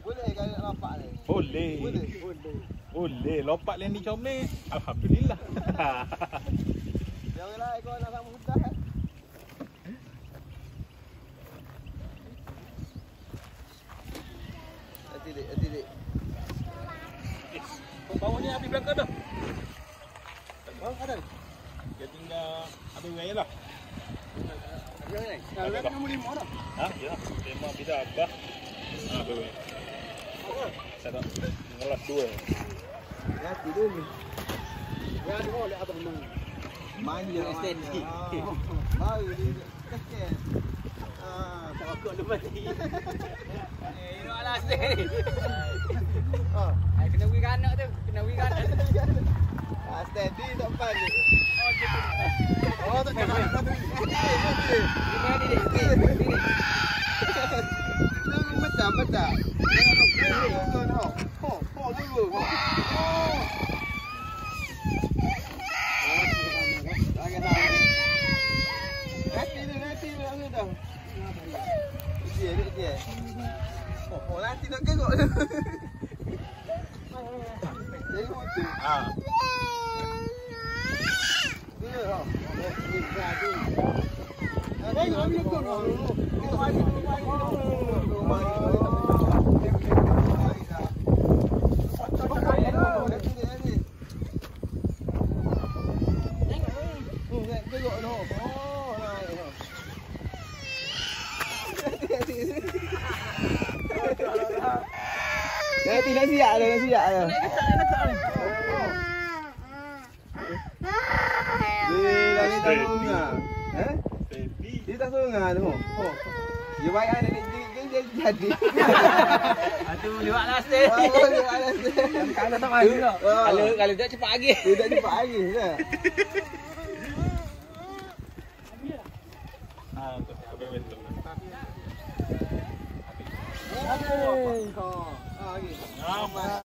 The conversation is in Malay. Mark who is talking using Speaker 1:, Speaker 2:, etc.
Speaker 1: Boleh kan nak nampak ni?
Speaker 2: Boleh.
Speaker 1: Boleh. Boleh.
Speaker 2: Boleh. Lompat lain ni comel. Alhamdulillah.
Speaker 1: Janganlah kau nak sama mudah. eh. Hati dik, hati dik.
Speaker 2: Bawa ni habis belakang dah.
Speaker 1: Oh, ada.
Speaker 2: Dia tinggal habis raya lah. Ha? Ya. Tema bisa abah. Ha, habis raya. Saya tak ngelas dua.
Speaker 1: Ya, tidur ni. Ya, dia boleh apa memang. Manja
Speaker 3: Extend.
Speaker 1: Ah, Baru dia kekek. Ah,
Speaker 3: Tak okok lepas ni. Eh, you know alas ni.
Speaker 1: ah.
Speaker 3: Ai kena wig anak tu, kena wig anak.
Speaker 1: Ah, steady tak balik.
Speaker 3: Oh.
Speaker 1: Oh. Nanti. Oh, oh, nak. Tengok tu.
Speaker 2: Ha.
Speaker 1: Dia, ha. Dia, dia, dia. Nanti nak kegok. Nanti dah siap dah, dah siap dah. Dia dah ni tak sungai. Eh? Dia tak sungai tu. Oh. Dia baik ada dia dia dia jadi.
Speaker 3: Atu lewat alas ni.
Speaker 1: Oh, dia ada.
Speaker 3: Kalau tak maju tak.
Speaker 1: Oh.
Speaker 3: Kalau kalau tak cepat lagi.
Speaker 1: Dia tak cepat lagi dah.
Speaker 2: Ha, tu. Habis betul.
Speaker 1: Oh, kau. Ah, lagi.
Speaker 2: Ha.